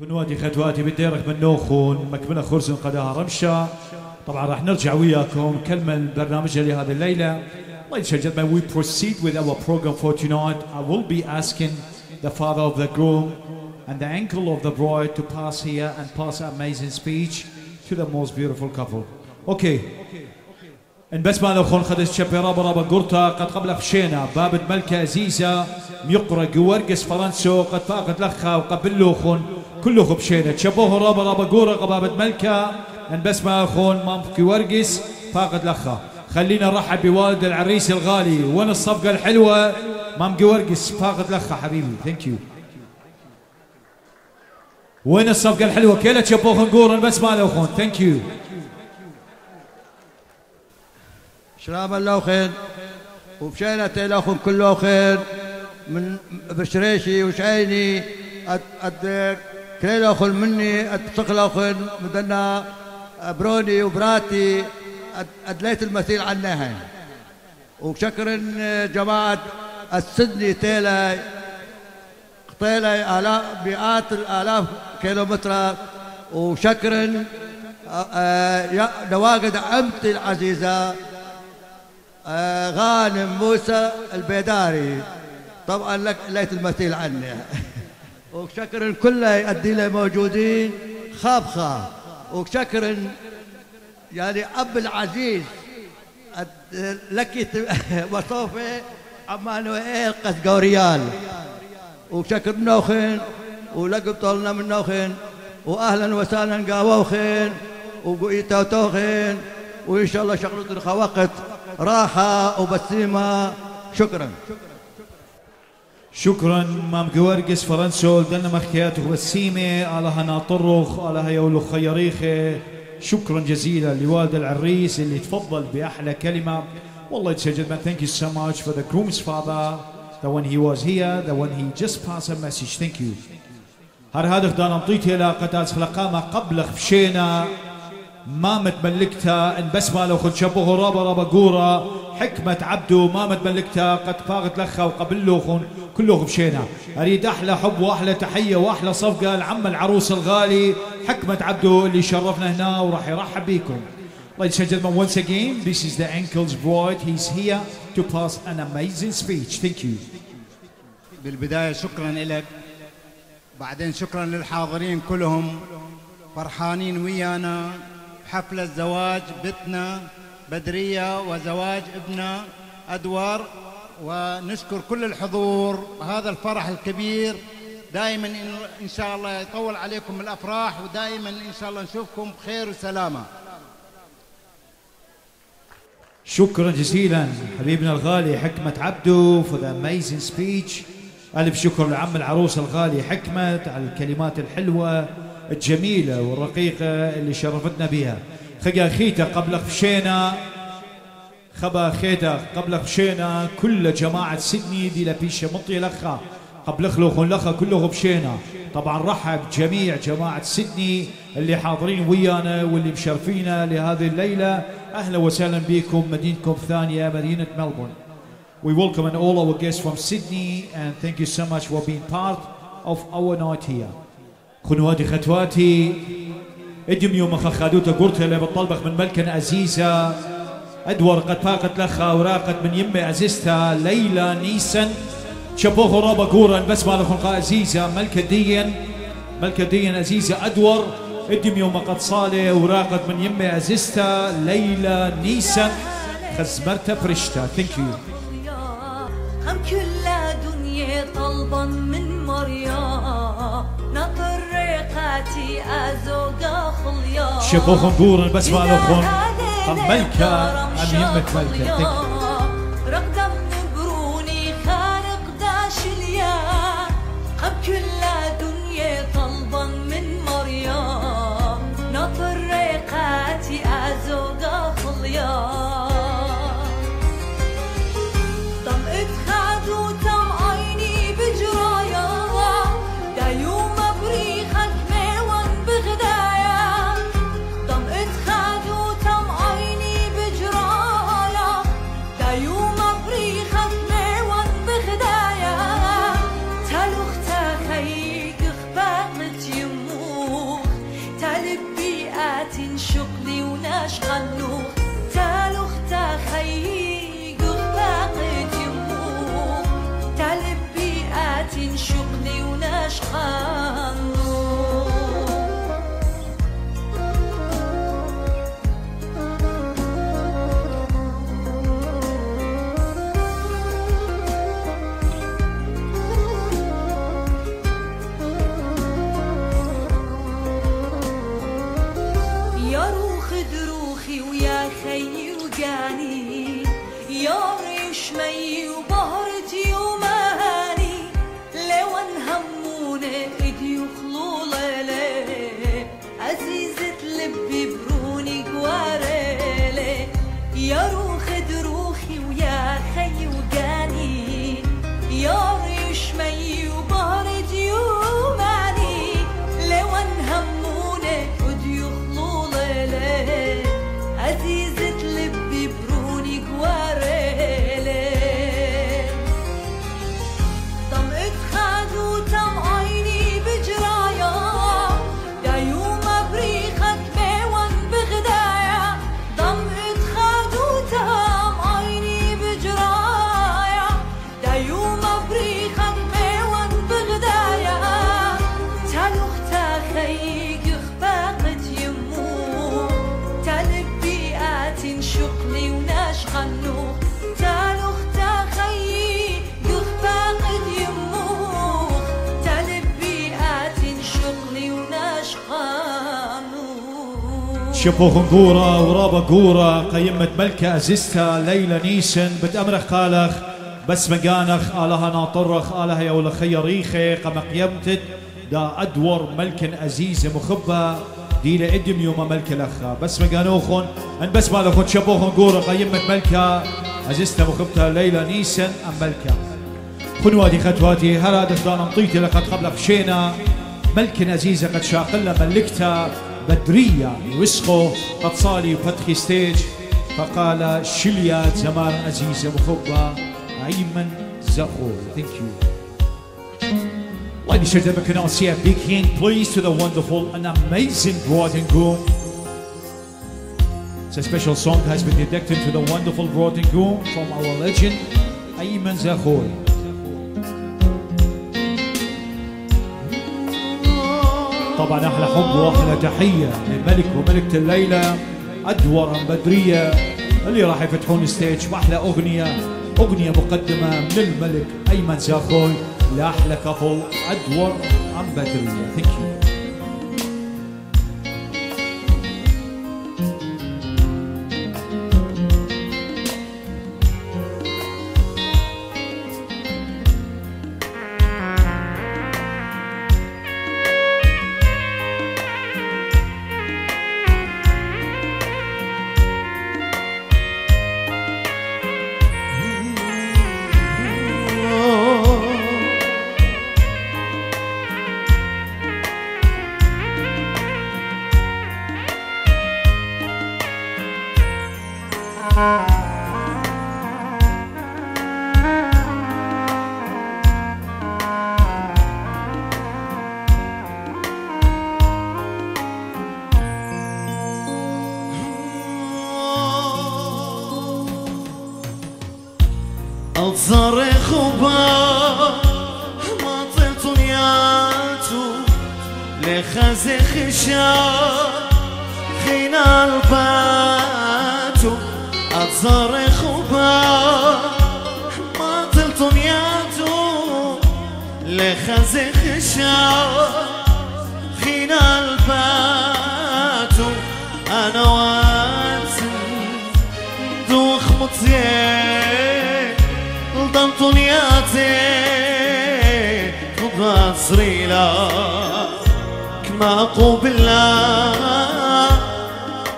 كنواتي خدواتي بالديرك من نوخون مكملة خرس قداها رمشة طبعا راح نرجع وياكم كلمة برنامجنا لهذه الليلة Ladies and gentlemen, we proceed with our program for tonight. I will be asking the father of the groom and the uncle of the bride to pass here and pass an amazing speech to the most beautiful couple. Okay. ان بس ما خون خدس شبي رابا رابا قرطة قد قبل خشينا بابد ملكة عزيزة ميقرة قورقس فرنسو قد فاقت لخا وقبل خون كله خبشينا شبوه رابا رابا قورة قبابد ملكة. أن بس ما خون مام قورقس فاقت لخا. خلينا نرحب بوالد العريس الغالي. وين الصفقة الحلوة؟ مام قورقس فاقت لخا حبيبي. ثانك يو وين الصفقة الحلوة؟ كيلا شبوه نقور بس ما له خون ثانك يو شراب الله خير. وبشينة لكم كله خير. من بشريشي وشعيني. أد كليل أخل مني أتسقل أخل مدنا بروني وبراتي أدليت المثيل عنها. وشكر جماعة السدني تيلا طيلة آلاف مئات الآلاف كيلومتر وشكر نواقد عمتي العزيزة غانم موسى البيداري. طبعا لك ليت المثيل عني وشكر كله يؤدي له موجودين. خاب خاب. وشكر يعني أب العزيز. لك وصوفه عمانوئيل قسقوريال وشكر نوخين. ولقب طولنا من نوخين. واهلا وسهلا قاووخين. وقويتو توخين. وإن شاء الله شغلة وقت راحة وبسيمة. شكرا. شكرا مام قوارقس فرنسول دنا مخيات وبسيمة على هنا طرخ على هيولو خياريخة. شكرا جزيلا لوالد العريس اللي تفضل بأحلى كلمة. والله يتسجد man thank you so much for the groom's father. That when he was here that when he just passed a message. Thank you. هر هذا خدان امطيتي لا قتال خلقامة قبل خفشينا. ما متملكتها إن بس ما لو خد شبه رابا رابا قورة. حكمة عبده ما متملكتها قد فاقت لخا وقبل له خون كله بشينا. أريد أحلى حب وأحلى تحية وأحلى صفقة العم العروس الغالي. حكمة عبده اللي شرفنا هنا وراح يرحب بيكم. Ladies and gentlemen, once again, this is the uncle's bride. He's here to pass an amazing speech. Thank you. بالبداية شكرا لك بعدين شكرا للحاضرين كلهم. فرحانين ويانا. حفلة زواج بتنا بدرية وزواج ابنة أدوار ونشكر كل الحضور هذا الفرح الكبير. دائما إن شاء الله يطول عليكم الأفراح ودائما إن شاء الله نشوفكم بخير وسلامة. شكرا جزيلا حبيبنا الغالي حكمة عبدو for the amazing speech. ألف شكر لعم العروس الغالي حكمة على الكلمات الحلوة. الجميلة والرقيقة اللي شرفتنا بها خقا خيتا قبل خفشينا خبا خيتا قبل خفشينا كل جماعة سيدني دي لبيشة مطي لخا. قبل خلو لخا كله خفشينا طبعا رحب جميع جماعة سيدني اللي حاضرين ويانا واللي مشرفينا لهذه الليلة. أهلا وسهلا بكم مدينتكم ثانية مدينة ملبورن We welcome all our guests from Sydney and thank you so much for being part of our night here. خنواتي ختواتي. آدم يوم خادوته قرتها اللي بتطلبخ من ملكة عزيزة. ادور قد فاقت لخا وراقت من يمي عزيزتها ليلى نيسن. شبوه رابا قورا بس ما لكم عزيزة. ملكة دين ملكة دين عزيزة ادور آدم يوم قد صالة وراقت من يمي عزيزتها ليلى نيسن. خزمرتها فرشتها ثانك يو هم كل دنيا طلبا من مريم ريقاتي أزوق خليا شبوخ نقول بس ما لخون هم ملكة أم يمك ملكة رقدم خنوخ شبوخ نقورة ورابا قورة قيمة ملكة أزيستا ليلى نيسن بتأمرخ خالخ بس مقانخ آلها ناطرخ آلها يا ولا خيريخي قم قيمتت دا أدور ملكن أزيزة مخبة دي لإدم يوم ملك الأخا بس مقانوخن أن بس بالكن شبوخ نقورة قيمة ملكة أزيستا مخبتها ليلى نيسن أم ملكة خنواتي خطواتي هرادت دانا مطيتي لقد قبل خشينا ملك عزيزة قد شاقلة ملكتها بدرية وسخو قد صالي وفتحي ستيج فقال شليات زمان عزيزة مخبة أيمن زخو Thank you Ladies and gentlemen, can I see a big hand please to the wonderful and amazing bride and groom It's a special song has been dedicated to the wonderful bride and groom from our legend Ayman Zahoui طبعا أحلى حب وأحلى تحية للملك وملكة الليلة ادور ام بدرية اللي راح يفتحون stage باحلى أغنية أغنية مقدمة من الملك أيمن زاخوي لأحلى couple ادور ام بدرية. thank you الصرخ وبا ما طلت نياتو لخزي خشاب خينا الباتو الصرخ وبا ما طلت نياتو لخزي خشاب خينا الباتو أنا وانسى دوخ مطيع. لدنطونياتي تبقى صريلا كما قوبلا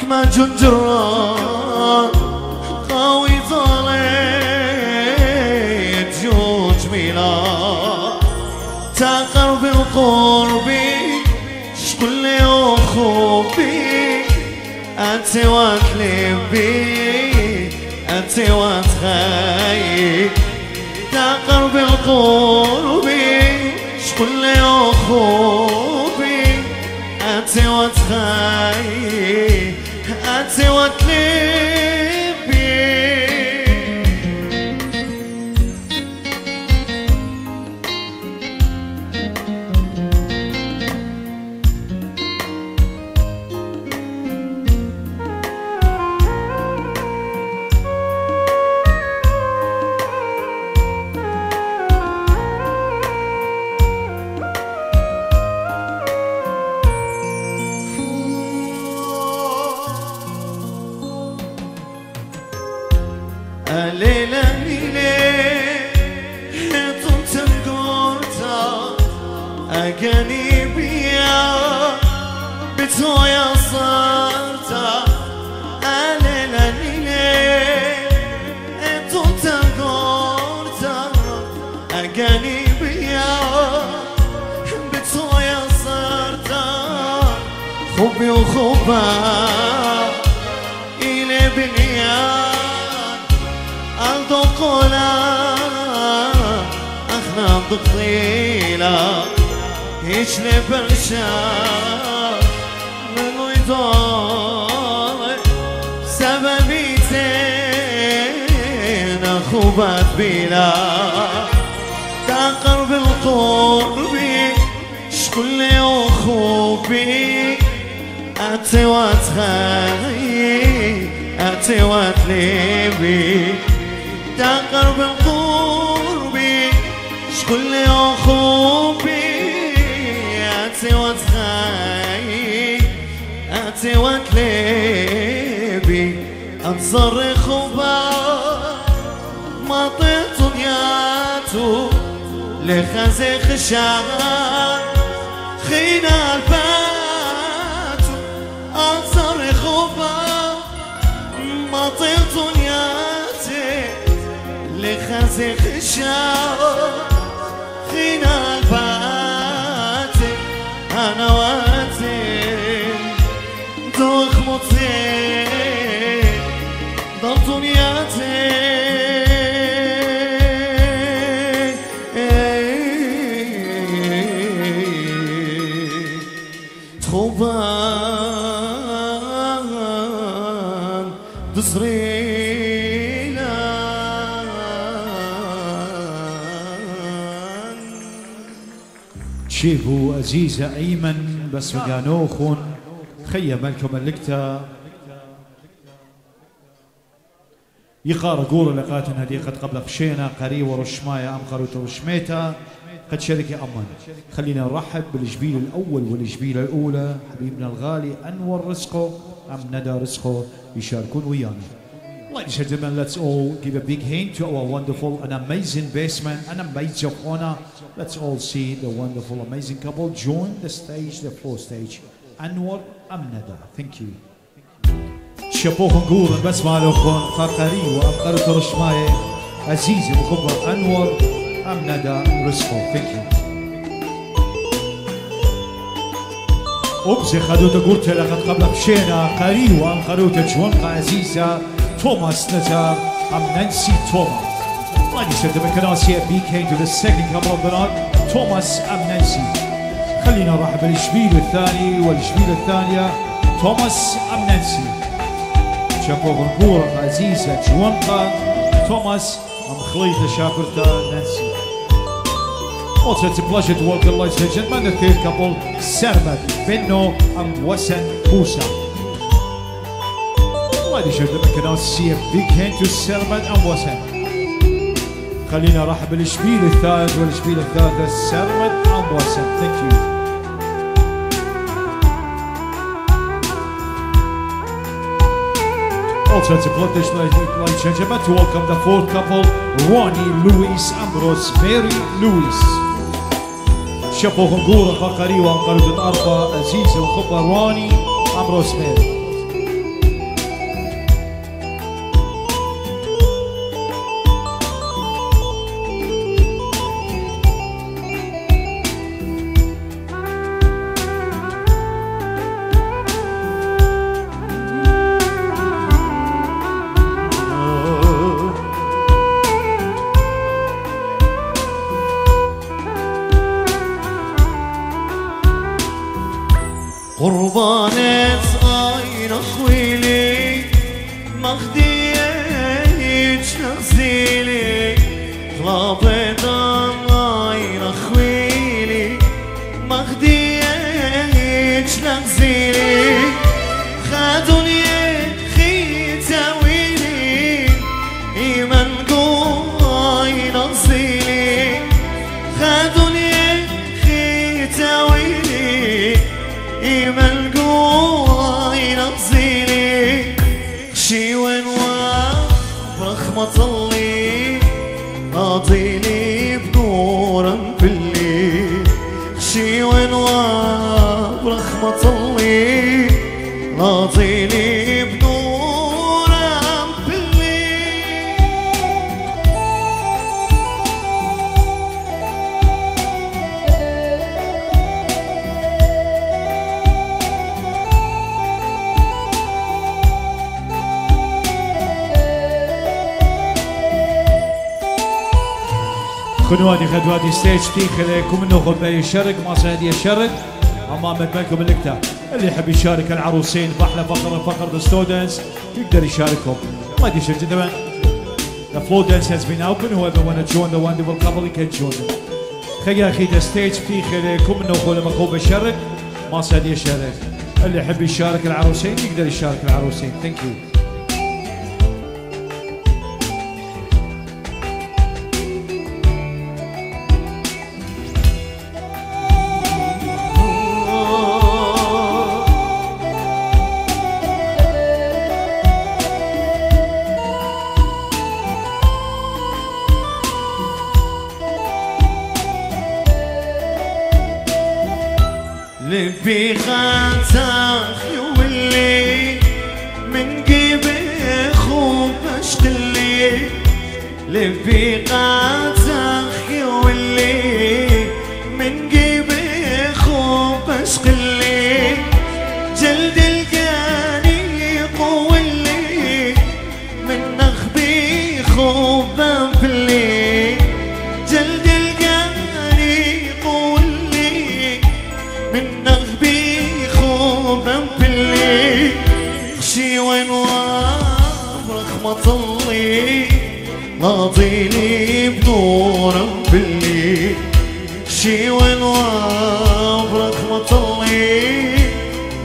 كما جنجران تقرب القرب شكل لي خوبي أنت وتلبي أنت وتخيل تقرب القلب شكل لي خوبي أنت أنت وتخاي أنت وتلبي أجاني بيا بتويا صارتا خبي وخبا إلى بنيان الدقولا اخنا ضغطيلا هيش لبرشا من ويدور سببي تين اخوبات بلا تقرب القرب شكل اخوبي أتي واتخاي أتي واتليبي. تقرب القرب شكل أخوبي أتي واتخاي أتي واتليبي. أنصر لخزي خشان خينا البات أنصر خبا ما طيت دنياتي لخزي خشان خينا البات أنا واتي دوخ مطين تخوبان تزريلان شيفو عزيزة أيمن بس مقانوخون خيا ملكم اللكتا يقار قور لقات هدي قد قبل خشينا قري ورشمايا أم قروت قد شركة أمن خلينا نرحب بالجبيل الأول والجبيلة الأولى حبيبنا الغالي أنور رزقه أم ندى رزقه يشاركون ويانا Ladies and gentlemen, let's all give a big hand to our wonderful and amazing bassman and a maids of honor. Let's all see the wonderful, amazing couple join the stage, the floor stage. Anwar Amnada. Thank you. شابوه نقول بس مع الاخوان فقري وابقر ترش ماي عزيزي مخبر انور امندا رزقه ثانك يو أبزي خدوتا قلت لقد قبل مشينا قري وأم خدوتا جوانقة عزيزة. توماس نزار أم نانسي توما Ladies and gentlemen, can I see a big hand to the second couple of the night? توماس أم نانسي. خلينا نرحب بالشبيل الثاني والشبيل الثانية. توماس أم نانسي. شابوه نقول عزيزة جوانقة توماس خليطة شاكرتا نانسي Also, it's a pleasure to welcome, ladies and gentlemen, the third couple, Sermat Benno and Wasan Musa. Ladies and gentlemen, can I see a big hand to Sermat and Wasan? خلينا نرحب بالشبيل الثالث والشبيل الثالثة and Wasan. Thank you. It's a pleasure, ladies and gentlemen, to welcome the fourth couple, Ronnie Lewis and Rosemary Lewis. شافوا غنقورة فقري وانقرض أربعة عزيزة وخبر راني أم روزميري خشي وين برخمة الله ناطيني بنورا بالليل خشي وين برخمة الله ناطيني خنوادي خدوادي ستيج تيخليكم انه خبي الشرق ما سعدي الشرق امام الملكم الكتا اللي يحب يشارك العروسين باحلى فقره فقره ستودنتس يقدر يشاركهم ما أدري شو جدًا The floor dance has been open. Whoever want to join the wonderful couple, can join them. خيا أخي the stage تيخليكم انه خذ مكوب الشرق ما سعدي الشرق اللي يحب يشارك العروسين يقدر يشارك العروسين. Thank you. لبي خاتخ ناطيني بنورا باللي خشي وين رحمة الله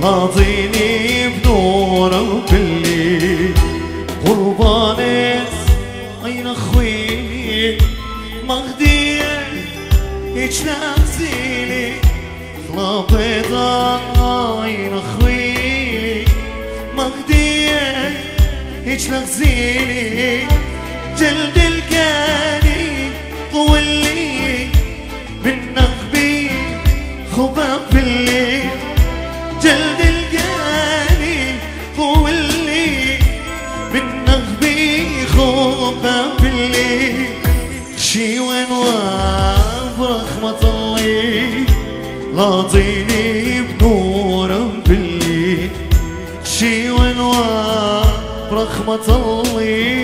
ناطيني بنورا باللي قربانة عين أخوي. مغدية هيج نغزيلي خلابت عين أخوي. مغدية هيج نغزيلي جلد الكاني قولي من نغبي خباب بالليل جلد الكاني قولي من نغبي خباب بالليل شي وين برحمة الله لاطيني بنورا بالليل شي وين برحمة الله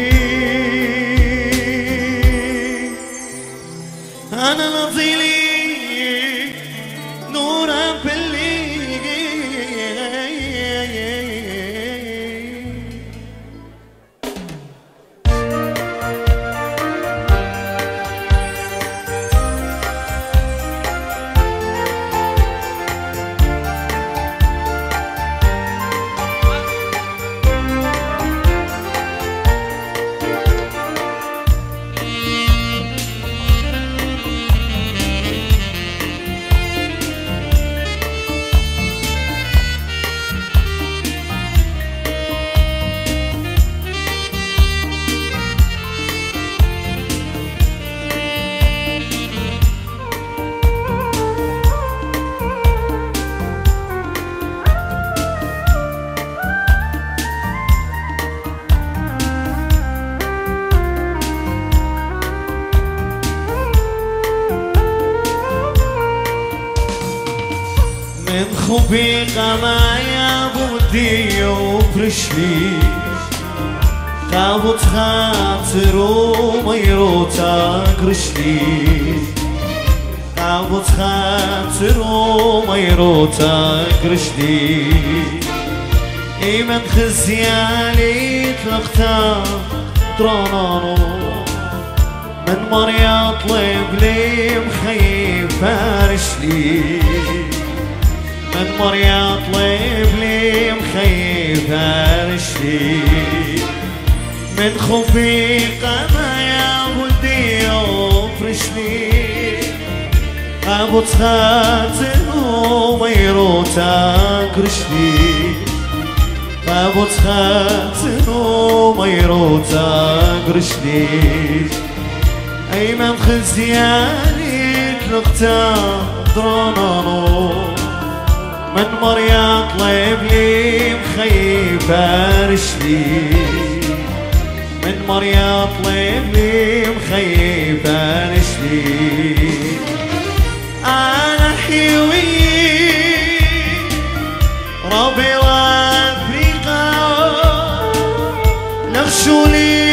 من خبي قمايا بودي وبرشلي قابوت خاطر وميروتا قرشلي عبط خاطر وميروتك رشدي إيمن خزيالي تلقتا درانانو من مريا طلب لي مخيف فرشلي من مريا طلب لي مخيف فرشلي من خبي قضايا ولدي وفرشلي أبو تخاتن وميروتك رشدي أبو تخاتن وميروتك رشدي أيمن خزياني تلقتا درانانو من مريا طلب لي مخيفة رشدي. من مريا طلب لي مخيفة رشدي. أنا حيوي ربي وأفريقا نغشولي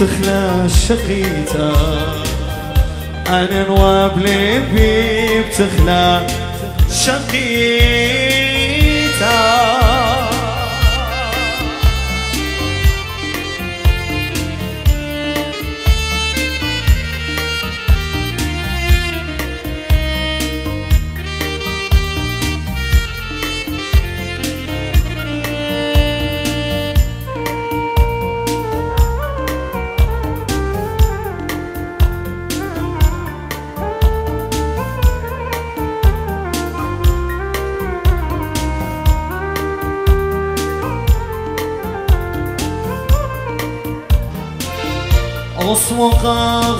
تخلى الشقيتا أنا نواب لبي بتخلى شقيتا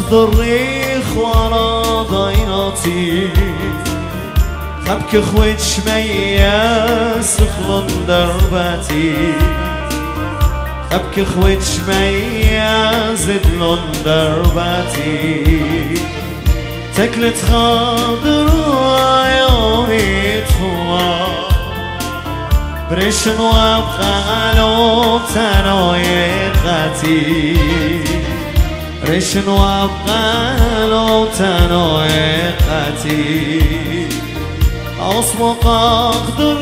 أخذ الريخ ورا ضيناتي خبك خويت شمية سخلن درباتي خبك خويت شمية زدلن درباتي تكلت خاضر يومي تخوار برشن وابقى لو تنوي قتي رشن وابقى لو تنوي قتي أصمق أقدر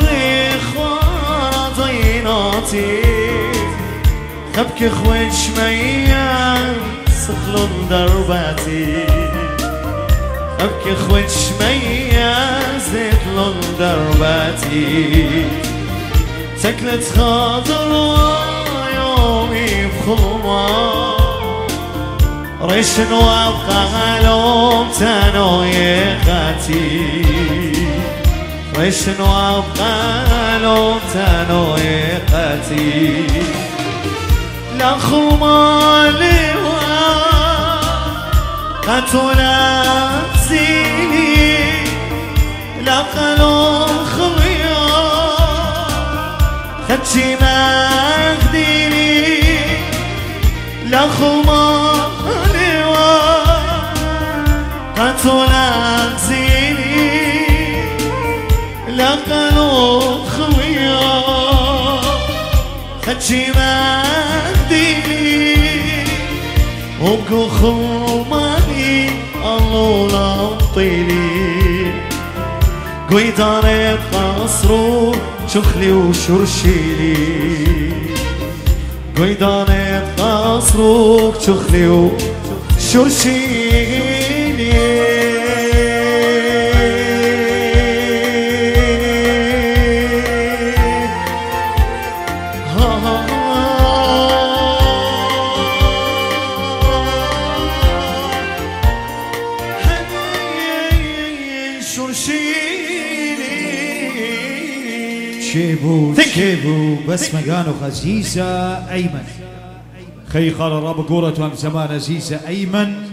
إخوان ضيناتي خبك خويت شمية سخلن درباتي. خبك خويت شمية زيتلن درباتي. سكلت خاطر يومي بخلمة ريشن وابقى تانو يقاتي ريشن وابقى تانو يقاتي لا خلمة لوا قتولا زيني لا قلوب خيار خدشي ما خديني لا خما قتولا زيني لا قلوب خويا. خدشي ما خديني وبكو خماني الله لا طيلي قويدانة قصرو شخلي وشرشيلي قويدانة قصرو شخلي وشرشيلي شيبو بس مكانه خزيزة أيمن. خي خال الرب قورة زمان عزيزة أيمن.